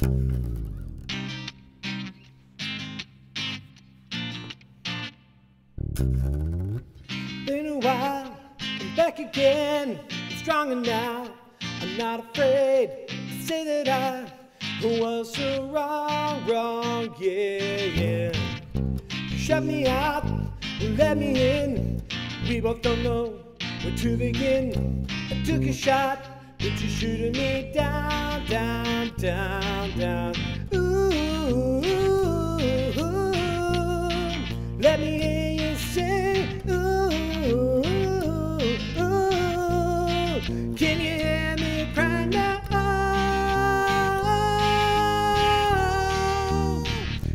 Been a while, I'm back again. I'm stronger now. I'm not afraid to say that I was so wrong, wrong, yeah, yeah. You shut me out, and let me in. We both don't know where to begin. I took a shot, but you're shooting me down, down down, down. Ooh, let me hear you say, ooh, ooh. Can you hear me cry now?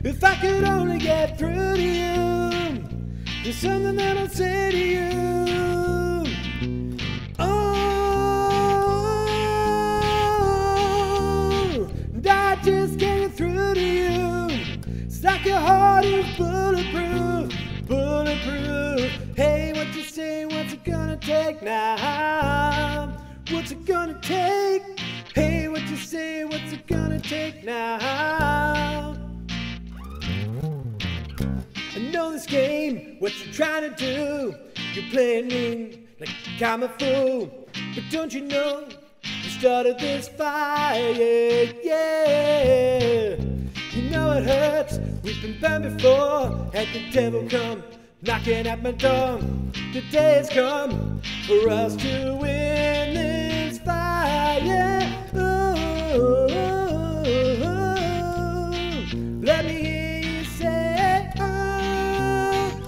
If I could only get through to you, there's something that I'll say to you. Just can't through to you. It's like your heart is bulletproof, bulletproof. Hey, what you say? What's it gonna take now? What's it gonna take? Hey, what you say? What's it gonna take now? I know this game, what you're trying to do. You're playing me like I'm a fool. But don't you know you started this fire? Yeah. You know it hurts. We've been burned before. Had the devil come knocking at my door. The day has come for us to win this fire. Ooh, let me hear you say, oh,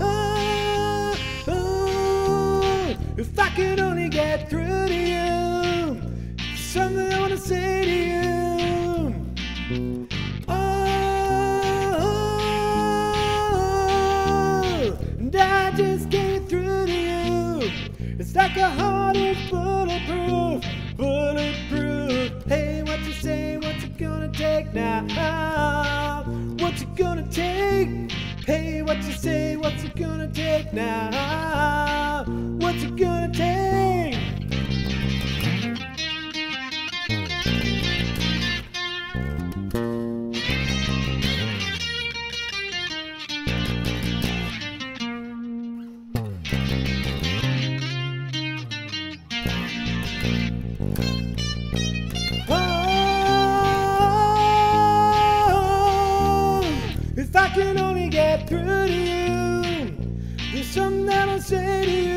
oh. If I could only get through something say to you. Oh, and I just can't through to you. It's like a heart is bulletproof, bulletproof. Hey, what you say? What's it gonna take now? What's it gonna take? Hey, what you say? What's it gonna take now? What's it gonna Oh, if I can only get through to you, there's something that I'll say to you.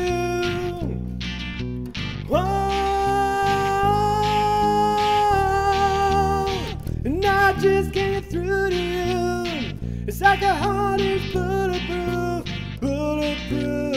Like a heart is bulletproof, bulletproof.